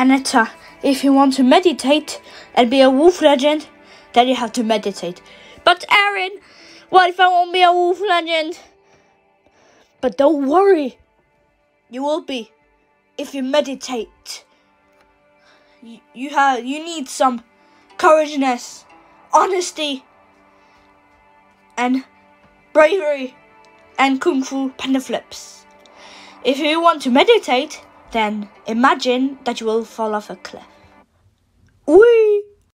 Aneta, if you want to meditate and be a wolf legend, then you have to meditate. But Erin, what if I won't be a wolf legend? But don't worry, you will be if you meditate. You, you have you need some courageousness, honesty, and bravery, and kung fu panda flips. If you want to meditate, then imagine that you will fall off a cliff. Whee!